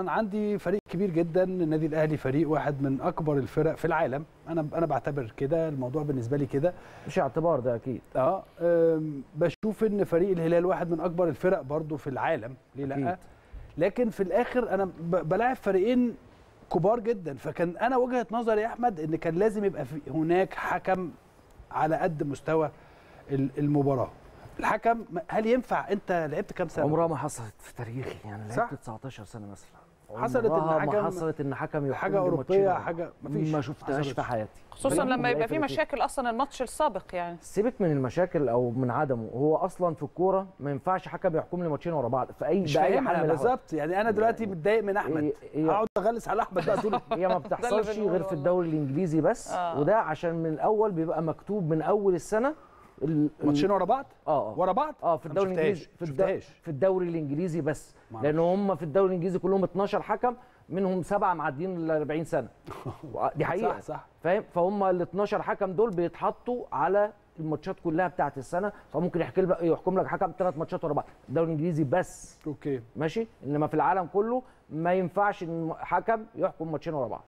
أنا عندي فريق كبير جدا النادي الأهلي فريق واحد من أكبر الفرق في العالم. أنا أنا بعتبر كده الموضوع بالنسبة لي كده. مش اعتبار ده أكيد. آه بشوف إن فريق الهلال واحد من أكبر الفرق برضو في العالم. ليه لأ؟ أكيد. لكن في الآخر أنا بلاعب فريقين كبار جدا. فكان أنا وجهة نظري يا أحمد إن كان لازم يبقى هناك حكم على قد مستوى ال- المباراة. الحكم هل ينفع؟ انت لعبت كام سنة؟ عمرها ما حصلت في تاريخي. يعني صح. لعبت 19 سنة مثلا. حصلت إن عمرها ما حكم- حصلت إن حكم يحكم حاجة أوروبية حاجة مفيش ما شفتهاش. في حياتي. خصوصا بينهم لما يبقى في وبين مشاكل أصلا الماتش السابق يعني. سيبك من المشاكل أو من عدمه. هو أصلا في الكورة ما ينفعش حكم يحكم لي ماتشين ورا بعض. في أي مش بأي الأحوال. بالظبط. يعني أنا دلوقتي متضايق من أحمد. إيه- إيه- هقعد أغلس على أحمد بقى طول هي ما بتحصلش غير في. الدوري الإنجليزي بس. آه. وده عشان من الأول بيبقى مكتوب من أول السنة ال- ال- ماتشين ورا بعض؟ آه آه. ورا بعض؟ آه في الدوري الانجليزي في, الد... شفتهاش. في الدوري الإنجليزي بس. معرفش. لأن هم في الدوري الإنجليزي كلهم 12 حكم منهم سبعة معديين ال 40 سنة. دي حقيقة. صح. صح فاهم؟ فهم ال 12 حكم دول بيتحطوا على الماتشات كلها بتاعه السنة. فممكن يحكي لك يحكم لك حكم ثلاث ماتشات ورا بعض. الدوري الإنجليزي بس. أوكي. ماشي؟ إنما في العالم كله ما ينفعش إن حكم يحكم ماتشين ورا بعض.